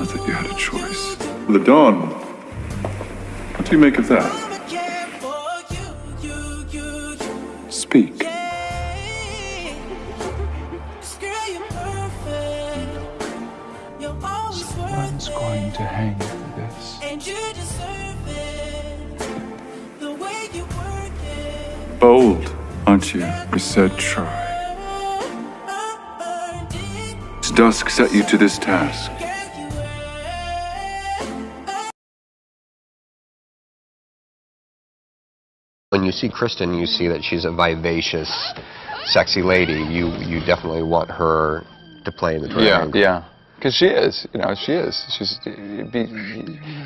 I thought you had a choice. The dawn. What do you make of that? Speak. Someone's going to hang for this. Bold, aren't you? You said try. Does dusk set you to this task? When you see Kristin, you see that she's a vivacious, sexy lady. You you definitely want her to play in the Yeah, triangle. yeah. Because she is, you know, she is. She's. You'd be,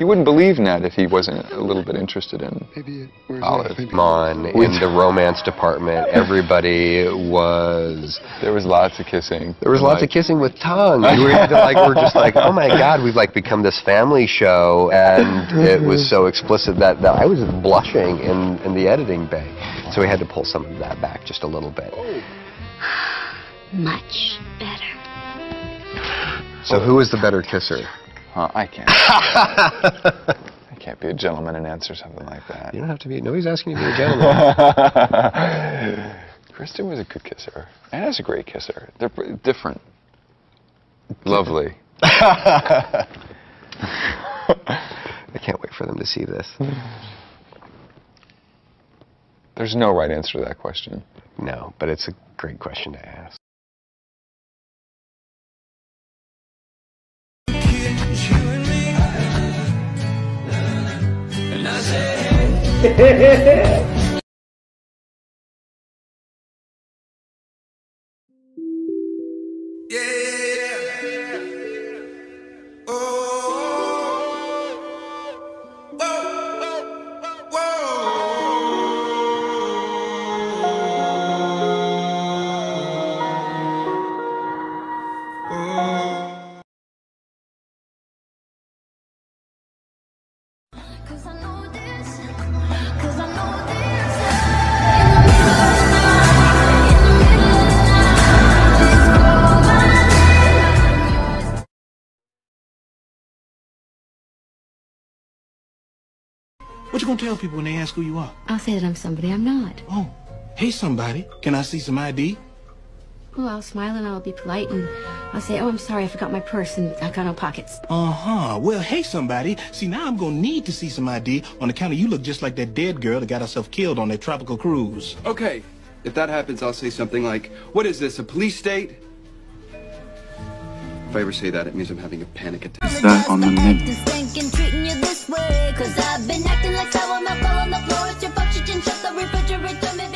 you wouldn't believe Ned if he wasn't a little bit interested in Olive. Come on, in the romance department, everybody was. There was lots of kissing. There was lots of kissing with tongue. We were like, we're just like, oh my god, we've like become this family show, and it was so explicit that, that I was blushing in in the editing bay. So we had to pull some of that back just a little bit. Much better. So oh. who is the better kisser? Huh, I can't. I can't be a gentleman and answer something like that. You don't have to be. Nobody's asking you to be a gentleman. Kristin was a good kisser. Anna's a great kisser. They're different. Lovely. I can't wait for them to see this. There's no right answer to that question. No, but it's a great question to ask. What you gonna tell people when they ask who you are? I'll say that I'm somebody I'm not. Oh, hey somebody, can I see some ID? Well, I'll smile and I'll be polite and I'll say, oh, I'm sorry, I forgot my purse and I've got no pockets. Uh-huh. Well, hey somebody, see now I'm gonna need to see some ID on account of you look just like that dead girl that got herself killed on that tropical cruise. Okay, if that happens, I'll say something like, What is this, a police state? If I ever say that, it means I'm having a panic attack. Is that on the menu? Way. Cause I've been acting like sour milk all on the floor. It's your didn't shut the refrigerator. Maybe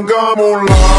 qui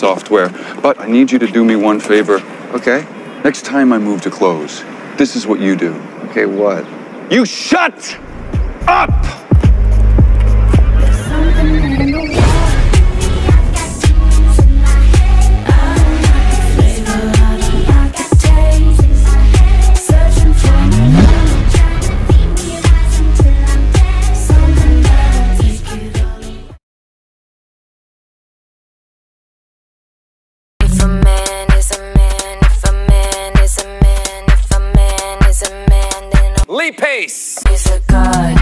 software, but I need you to do me one favor, okay? Next time I move to close, this is what you do. Okay, what? You shut up! Lee Pace!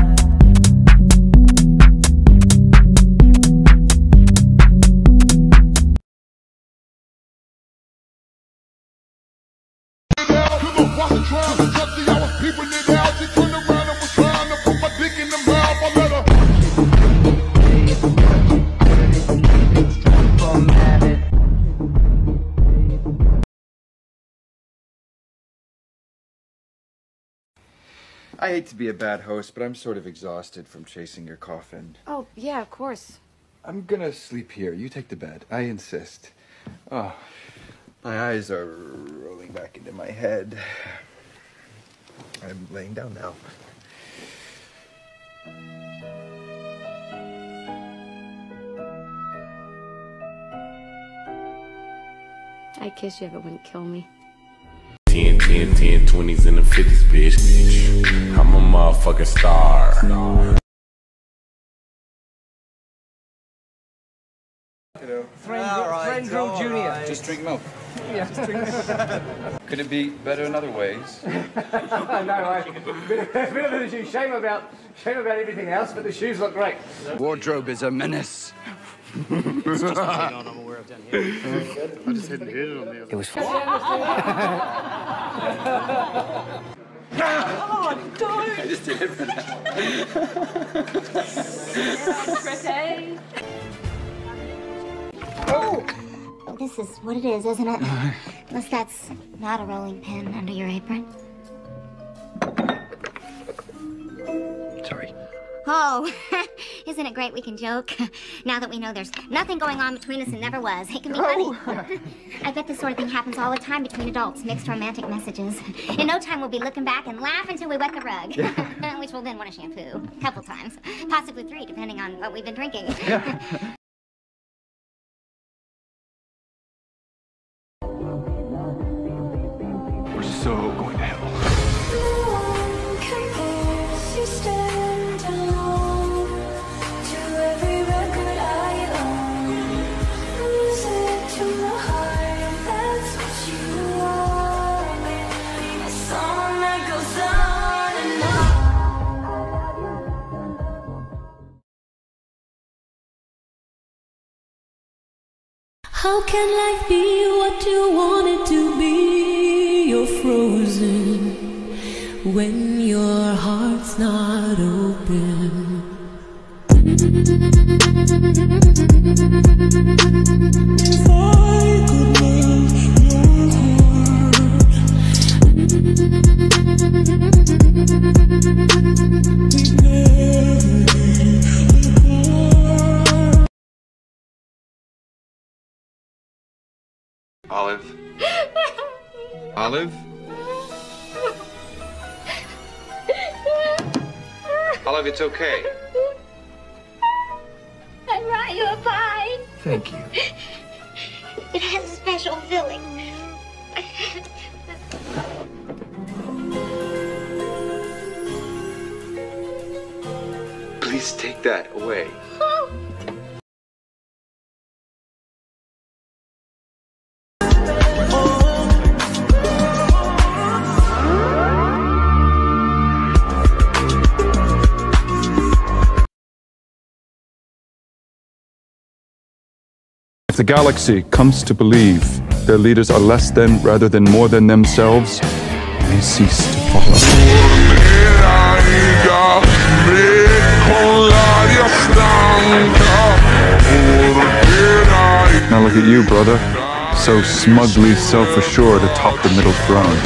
I hate to be a bad host, but I'm sort of exhausted from chasing your coffin. Oh, yeah, of course. I'm gonna sleep here. You take the bed. I insist. Oh, my eyes are rolling back into my head. I'm laying down now. I'd kiss you if it wouldn't kill me. 10, 10, 10, 20s and the 50s, bitch. I'm a motherfucking star. Friend Drew Jr. Just drink milk. Yeah. Could it be better in other ways? no, I, bit, bit of a shame about shame about everything else, but the shoes look great. Wardrobe is a menace. It's just a I'm aware of here. I just hit hit it on the other. It was Oh, don't! I just did it for Oh, this is what it is, isn't it? Unless that's not a rolling pin under your apron. Sorry. Oh, isn't it great we can joke? Now that we know there's nothing going on between us and never was, it can be funny. Oh. I bet this sort of thing happens all the time between adults, mixed romantic messages. In no time, we'll be looking back and laugh until we wet the rug, which we'll then want to shampoo. A couple times, possibly three, depending on what we've been drinking. We're so going to hell. Can life be what you want it to be? You're frozen when your heart's not open. Olive. Olive? Olive, it's okay. I brought you a pie. Thank you. It has a special filling. Please take that away. The galaxy comes to believe their leaders are less than rather than more than themselves, they cease to follow. Now look at you, brother. So smugly self-assured atop the middle throne.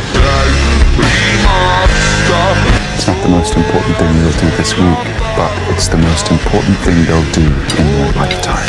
It's not the most important thing they'll do this week, but it's the most important thing they'll do in their lifetime.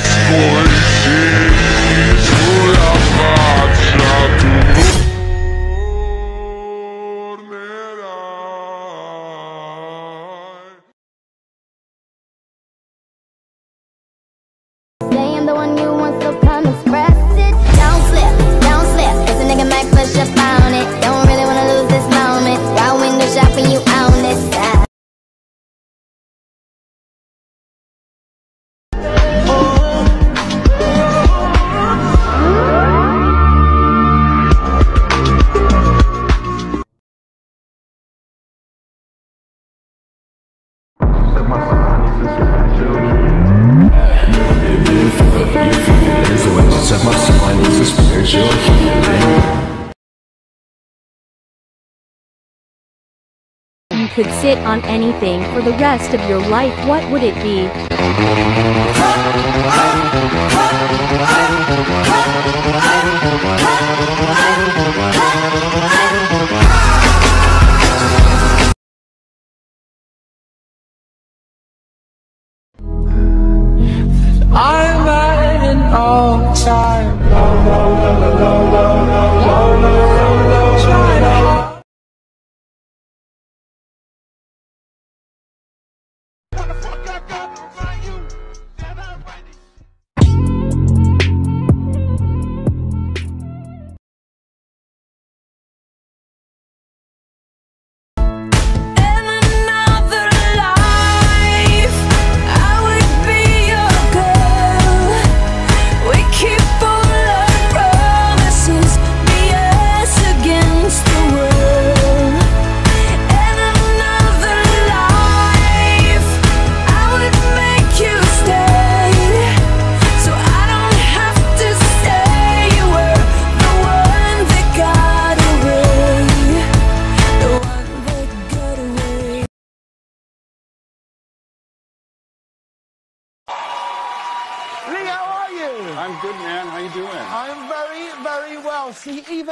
Could sit on anything for the rest of your life, what would it be?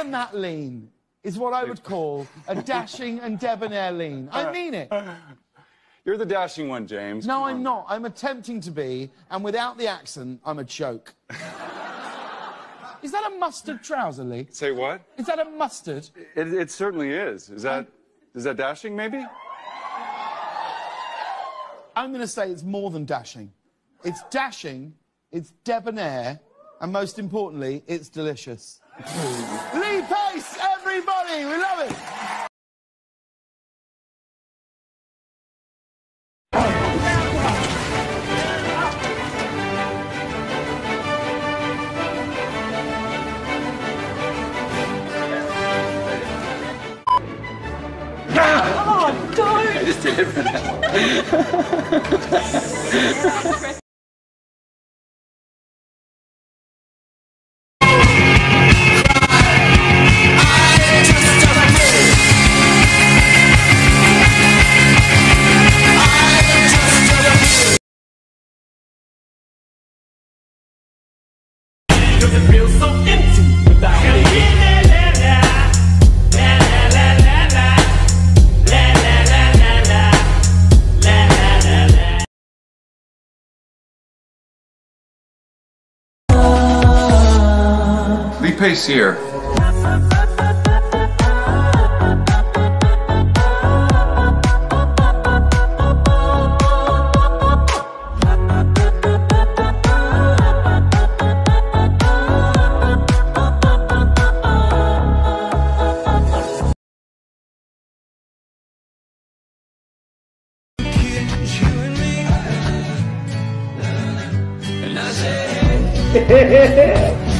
Even that lean is what I would call a dashing and debonair lean. I mean it. You're the dashing one, James. No, I'm not. I'm attempting to be, and without the accent, I'm a joke. is that a mustard trouser, Lee? Say what? Is that a mustard? It, it certainly is. Is that is that dashing? Maybe. I'm going to say it's more than dashing. It's dashing, it's debonair, and most importantly, it's delicious. Lee Pace, everybody, we love it. Oh, don't! I just did it for that. Does Pace here. Say,